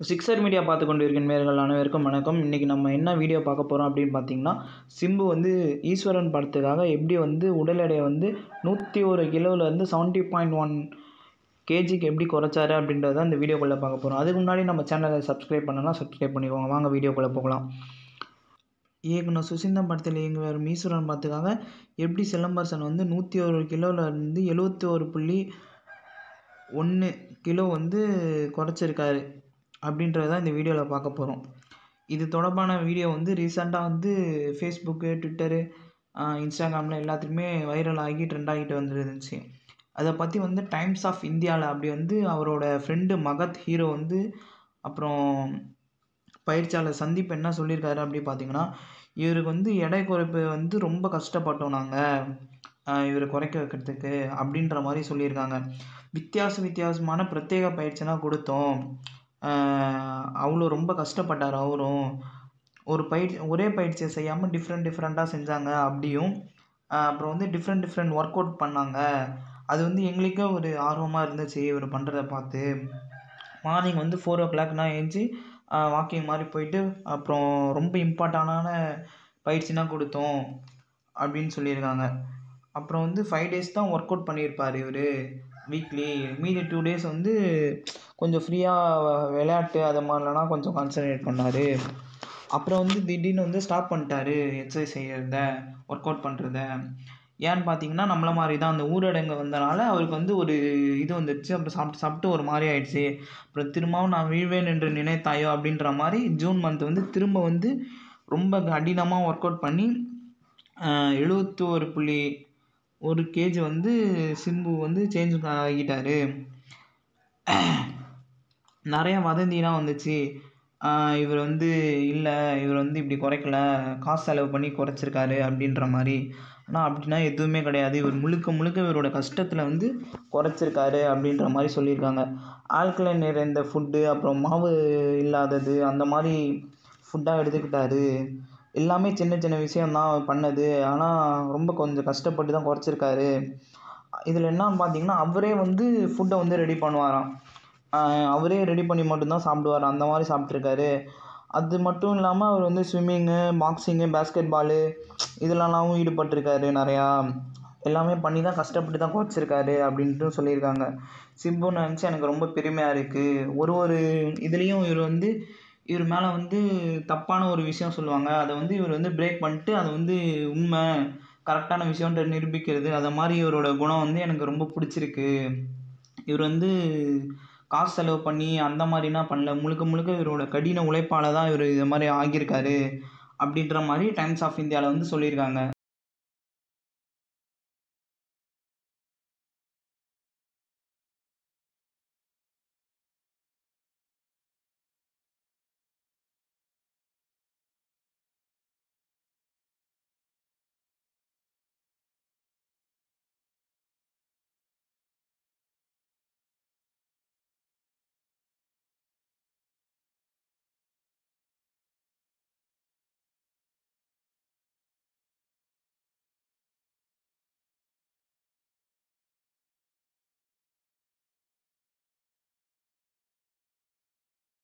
Sixer media பார்த்து கொண்டு இருக்கின்ற நேயர்கள் அனைவருக்கும் வணக்கம். இன்றைக்கி நம்ம என்ன வீடியோ பார்க்க போகிறோம் அப்படின்னு பார்த்தீங்கன்னா சிம்பு வந்து ஈஸ்வரன் படத்துக்காக எப்படி வந்து உடல் எடையை வந்து நூற்றி ஒரு கிலோவிலேருந்து செவன்ட்டி பாயிண்ட் ஒன் கேஜிக்கு எப்படி குறைச்சாரு அப்படின்றத இந்த வீடியோக்குள்ளே பார்க்க போகிறோம் அதுக்கு முன்னாடி நம்ம சேனலை சப்ஸ்கிரைப் பண்ணலாம் சப்ஸ்கிரைப் பண்ணிக்கோங்க. வாங்க வீடியோக்குள்ளே போகலாம். இயக்குனர் சுசிந்தம் படத்தில் இயங்கி வரும் ஈஸ்வரன் படத்துக்காக எப்படி சிலம்பரசன் வந்து நூற்றி ஒரு கிலோவில் இருந்து எழுபத்தி ஒரு புள்ளி ஒன்று கிலோ வந்து குறைச்சிருக்காரு. அப்படின்றது தான் இந்த வீடியோவில் பார்க்க போகிறோம் இது தொடர்பான வீடியோ வந்து ரீசெண்டாக வந்து ஃபேஸ்புக்கு ட்விட்டரு இன்ஸ்டாகிராமில் எல்லாத்துலேயுமே வைரல் ஆகி ட்ரெண்ட் ஆகிட்டு வந்துருந்துச்சு. அதை பற்றி வந்து டைம்ஸ் ஆஃப் இந்தியாவில் அப்படி வந்து அவரோட ஃப்ரெண்டு மகத் ஹீரோ வந்து அப்புறம் பயிற்சியாளர் சந்தீப் என்ன சொல்லியிருக்காரு அப்படி பார்த்தீங்கன்னா இவருக்கு வந்து எடை குறைப்பு வந்து ரொம்ப கஷ்டப்பட்டோம் நாங்கள் இவரை குறைக்க வைக்கிறதுக்கு அப்படின்ற மாதிரி சொல்லியிருக்காங்க. வித்தியாச வித்தியாசமான பிரத்யேக பயிற்சிலாம் கொடுத்தோம். அவ்வளோ ரொம்ப கஷ்டப்பட்டார் அவரும். ஒரு பயிற்சி ஒரே பயிற்சியை செய்யாமல் டிஃப்ரெண்ட் டிஃப்ரெண்ட்டாக செஞ்சாங்க அப்படியும் அப்புறம் வந்து டிஃப்ரெண்ட் டிஃப்ரெண்ட் ஒர்க் அவுட் பண்ணாங்க. அது வந்து எங்களுக்கே ஒரு ஆர்வமாக இருந்துச்சு இவர் பண்ணுறத பார்த்து. மார்னிங் வந்து ஃபோர் ஓ கிளாக்னால் எழுந்துச்சி வாக்கிங் மாதிரி போயிட்டு அப்புறம் ரொம்ப இம்பார்ட்டண்டான பயிற்சினா கொடுத்தோம் அப்படின்னு சொல்லியிருக்காங்க. அப்புறம் வந்து ஃபைவ் டேஸ் தான் ஒர்க் அவுட் பண்ணியிருப்பார் இவர். வீக்லி மீதி டூ டேஸ் வந்து கொஞ்சம் ஃப்ரீயாக விளையாட்டு அது மாதிரிலாம் கொஞ்சம் கான்சன்ட்ரேட் பண்ணார். அப்புறம் வந்து திடீர்னு வந்து ஸ்டாப் பண்ணிட்டாரு எக்ஸசைஸ் செய்கிறத ஒர்க் அவுட் பண்ணுறத ஏன்னு பார்த்தீங்கன்னா நம்மள மாதிரி தான் அந்த ஊரடங்கு வந்தனால அவருக்கு வந்து ஒரு இது வந்துடுச்சு அப்புறம் சாப்பிட்டு சாப்பிட்டு ஒரு மாதிரி ஆயிடுச்சு. அப்புறம் திரும்பவும் நான் வீழ்வேன் என்று நினைத்தாயோ அப்படின்ற மாதிரி ஜூன் மந்த் வந்து திரும்ப வந்து ரொம்ப கடினமாக ஒர்க் அவுட் பண்ணி எழுபத்தோரு புள்ளி ஒரு கேஜி வந்து சிம்பு வந்து சேஞ்ச் ஆகிட்டார். நிறையா வதந்திலாம் வந்துச்சு. இவர் வந்து இல்லை இவர் வந்து இப்படி குறைக்கல காசு செலவு பண்ணி குறைச்சிருக்காரு அப்படின்ற மாதிரி. ஆனால் அப்படின்னா எதுவுமே கிடையாது. இவர் முழுக்க முழுக்க இவரோட கஷ்டத்தில் வந்து குறைச்சிருக்காரு அப்படின்ற மாதிரி சொல்லியிருக்காங்க. ஆல்கலைன் நிறைந்த ஃபுட்டு அப்புறம் மாவு இல்லாதது அந்த மாதிரி ஃபுட்டாக எடுத்துக்கிட்டாரு. எல்லாமே சின்ன சின்ன விஷயம்தான் பண்ணது. ஆனால் ரொம்ப கொஞ்சம் கஷ்டப்பட்டு தான் குறைச்சிருக்காரு. இதில் என்னன்னு பார்த்தீங்கன்னா அவரே வந்து ஃபுட்டை வந்து ரெடி பண்ணுவாராம். அவரே ரெடி பண்ணி மட்டும்தான் சாப்பிடுவார் அந்த மாதிரி சாப்பிட்ருக்காரு அது மட்டும் இல்லாமல் அவர் வந்து ஸ்விம்மிங்கு பாக்ஸிங்கு பேஸ்கெட் பாலு இதிலலாம் ஈடுபட்டிருக்காரு நிறையா. எல்லாமே பண்ணி தான் கஷ்டப்பட்டு தான் குறைச்சிருக்காரு அப்படின்ட்டு சொல்லியிருக்காங்க. சிம்புன்னு நினச்சி எனக்கு ரொம்ப பெருமையாக இருக்குது ஒரு ஒரு இதுலேயும் இவர் வந்து இவர் மேலே வந்து தப்பான ஒரு விஷயம் சொல்லுவாங்க. அதை வந்து இவர் வந்து பிரேக் பண்ணிட்டு அதை வந்து உண்மை கரெக்டான விஷயம்ன்ற நிரூபிக்கிறது அதை மாதிரி இவரோட குணம் வந்து எனக்கு ரொம்ப பிடிச்சிருக்கு. இவர் வந்து காசு செலவு பண்ணி அந்த மாதிரினா பண்ணல. முழுக்க முழுக்க இவரோட கடின உழைப்பால் தான் இவர் இது மாதிரி ஆகியிருக்காரு. அப்படின்ற மாதிரி டைம்ஸ் ஆஃப் இந்தியாவில் வந்து சொல்லியிருக்காங்க.